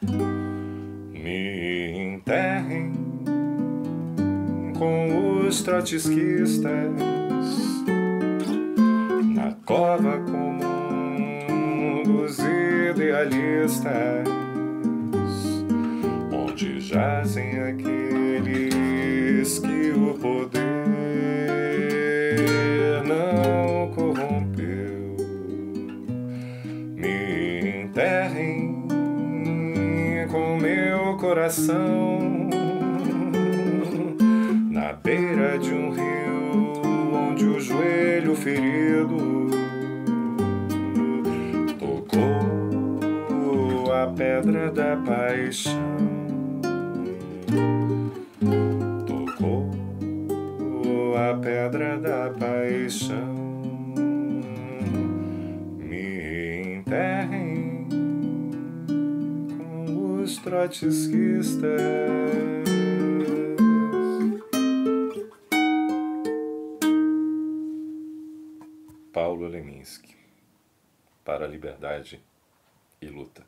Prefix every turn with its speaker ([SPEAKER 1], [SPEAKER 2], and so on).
[SPEAKER 1] Me enterrem com os trotskistas na cova comum dos idealistas, onde jazem aqueles que o poder coração na beira de um rio onde o joelho ferido tocou a pedra da paixão. Tocou a pedra da paixão. Me enterrem trotskistas. Paulo Leminski para a liberdade e luta.